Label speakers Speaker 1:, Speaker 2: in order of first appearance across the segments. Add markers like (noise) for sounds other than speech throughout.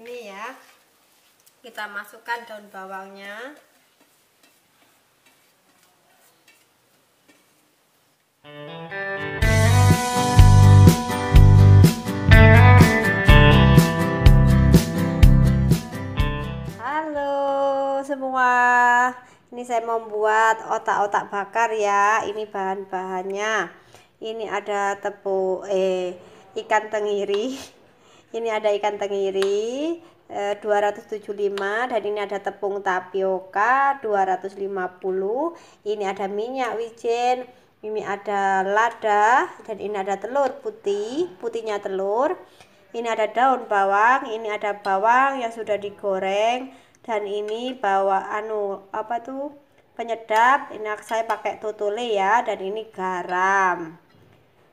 Speaker 1: ini ya. Kita masukkan daun bawangnya. Halo semua. Ini saya membuat otak-otak bakar ya. Ini bahan-bahannya. Ini ada tepung eh ikan tenggiri ini ada ikan tenggiri eh, 275 dan ini ada tepung tapioka 250 ini ada minyak wijen ini ada lada dan ini ada telur putih putihnya telur. Ini ada daun bawang ini ada bawang yang sudah digoreng dan ini bawa anu apa tuh penyedap. Ini saya pakai tutule ya dan ini garam.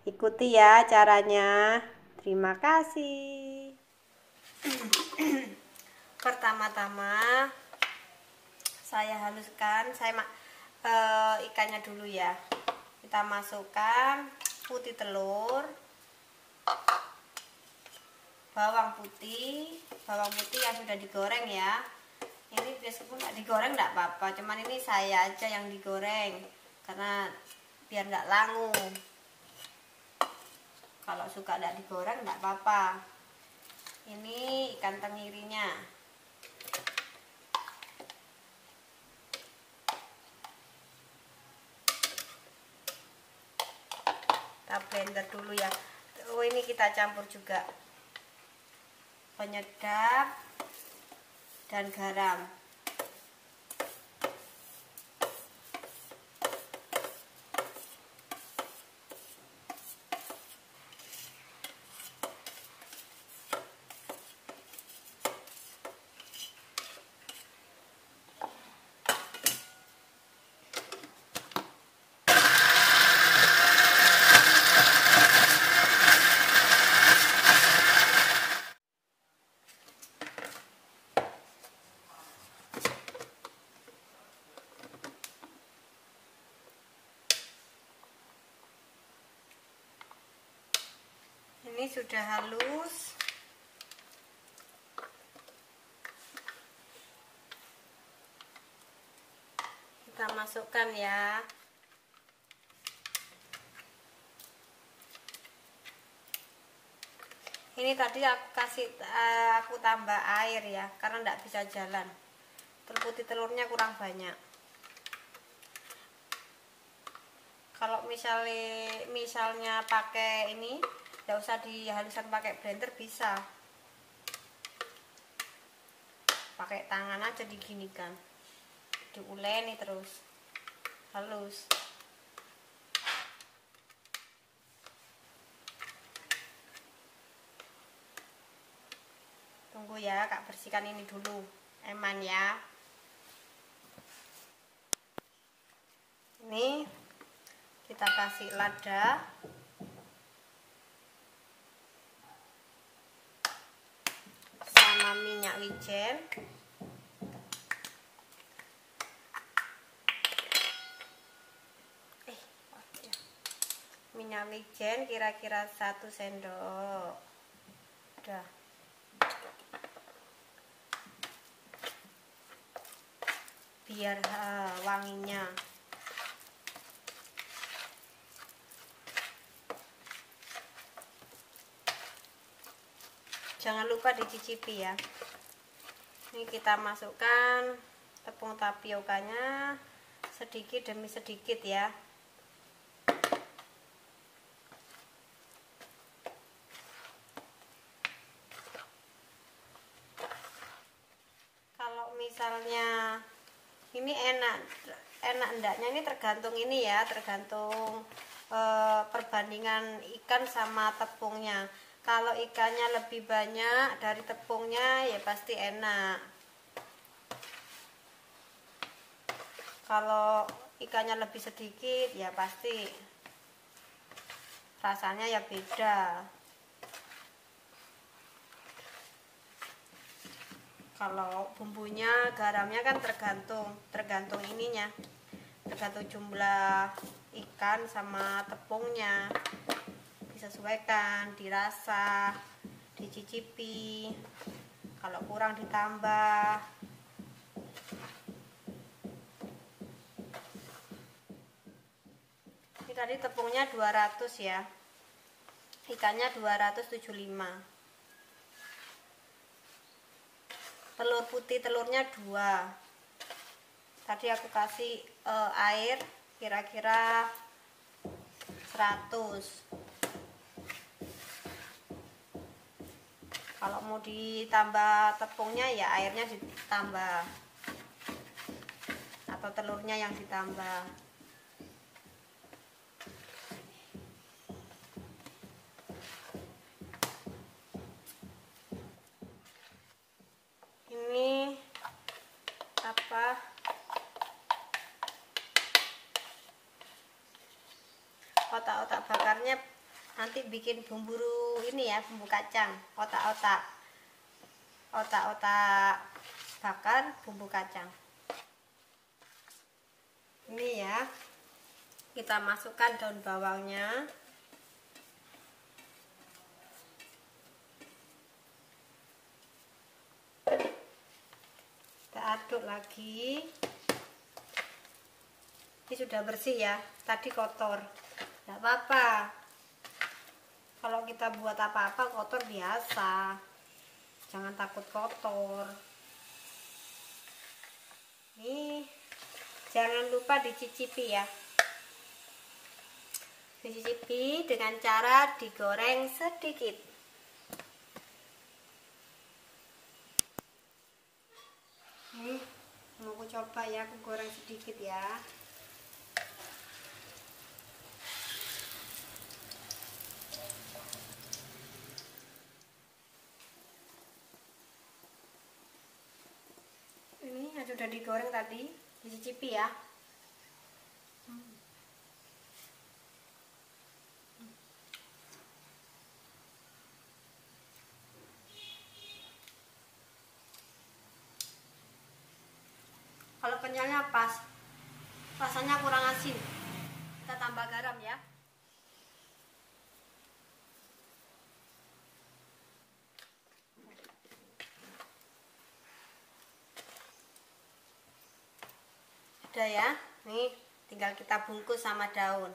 Speaker 1: Ikuti ya caranya terima kasih. (clears throat) Pertama-tama saya haluskan saya e, ikannya dulu ya. Kita masukkan putih telur bawang putih bawang putih yang sudah digoreng ya. Ini biasanya nggak digoreng nggak apa-apa. Cuman ini saya aja yang digoreng karena biar nggak langu kalau suka tidak digoreng nggak apa-apa. Ini ikan tengirinya. Kita blender dulu ya. Oh ini kita campur juga. Penyedap dan garam sudah halus. Kita masukkan ya. Ini tadi aku kasih eh, aku tambah air ya karena tidak bisa jalan. Terputih telurnya kurang banyak. Kalau misalnya misalnya pakai ini tidak usah dihaluskan pakai blender bisa. Pakai tangan aja diginikan. Diuleni terus. Halus. Tunggu ya kak bersihkan ini dulu. Eman ya. Ini kita kasih lada wijen eh ya. minyak wijen kira-kira satu sendok. Udah. Biar uh, wanginya jangan lupa dicicipi ya. Ini kita masukkan tepung tapiokanya sedikit demi sedikit ya. Kalau misalnya ini enak enak endaknya ini tergantung ini ya tergantung e, perbandingan ikan sama tepungnya kalau ikannya lebih banyak dari tepungnya ya pasti enak. Kalau ikannya lebih sedikit ya pasti rasanya ya beda. Kalau bumbunya garamnya kan tergantung tergantung ininya. Tergantung jumlah ikan sama tepungnya disesuaikan dirasa dicicipi kalau kurang ditambah. Ini tadi tepungnya 200 ya. Ikannya 275 telur putih telurnya dua. Tadi aku kasih uh, air kira-kira 100 kalau mau ditambah tepungnya ya airnya ditambah. Atau telurnya yang ditambah. Ini apa? Otak-otak bakarnya nanti bikin bumbu ini ya bumbu kacang. Otak-otak. Otak-otak bakar bumbu kacang. Ini ya. Kita masukkan daun bawangnya. Kita aduk lagi. Ini sudah bersih ya. Tadi kotor. Tidak apa-apa kalau kita buat apa-apa kotor biasa. Jangan takut kotor. Nih jangan lupa dicicipi ya. Dicicipi dengan cara digoreng sedikit. Nih mau aku coba ya aku goreng sedikit ya sudah digoreng tadi dicicipi ya. Kalau kenyalnya pas rasanya kurang asin. Kita tambah garam ya udah ya nih tinggal kita bungkus sama daun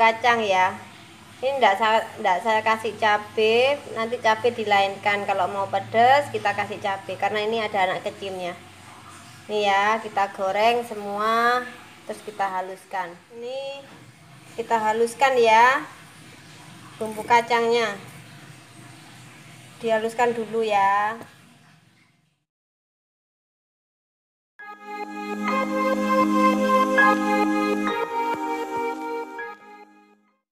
Speaker 1: kacang ya. Ini enggak saya, enggak saya kasih cabai nanti cabai dilainkan. Kalau mau pedas kita kasih cabai karena ini ada anak kecilnya. Ini ya kita goreng semua terus kita haluskan. Ini kita haluskan ya bumbu kacangnya. Dihaluskan dulu ya.